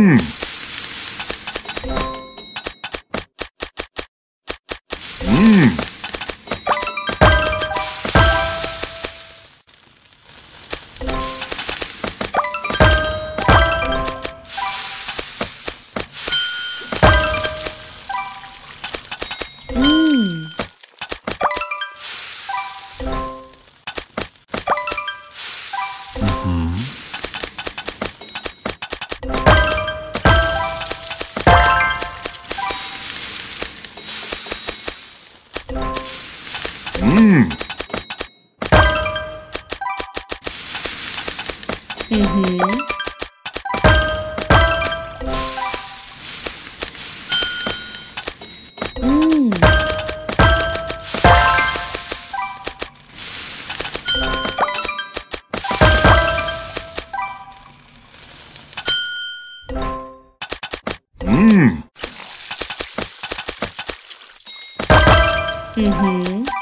Mmm. Mmm. Мгм. М. Mmm. Мгм.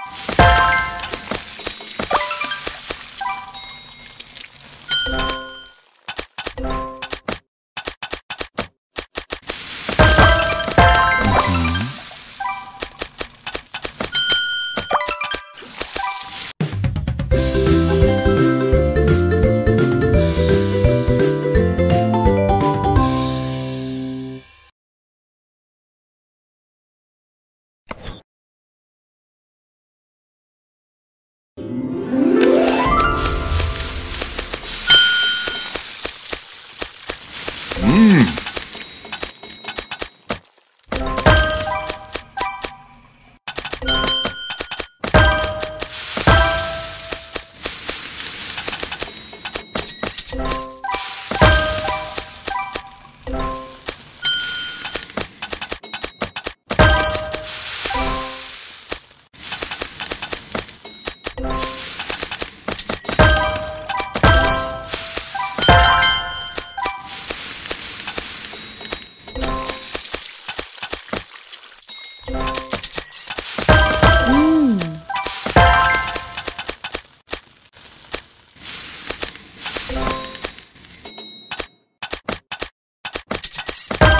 Música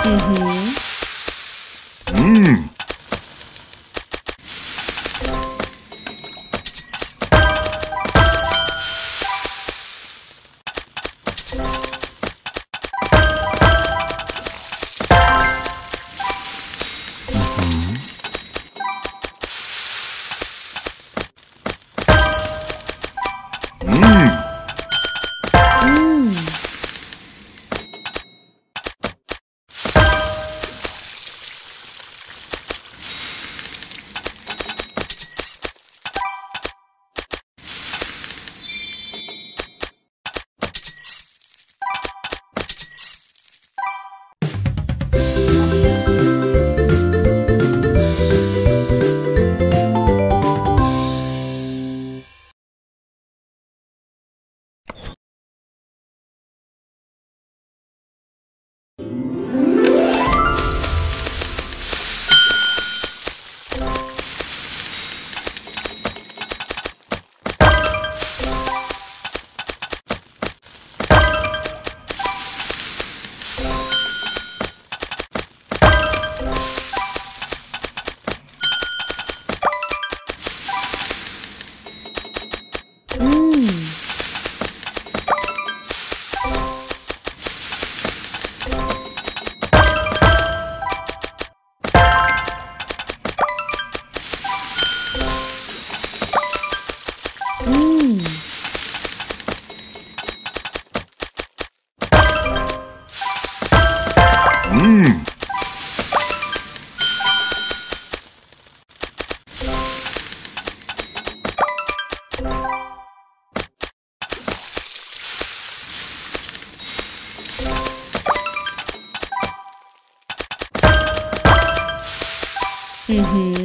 Mm-hmm. 음. 음. Mm-hmm.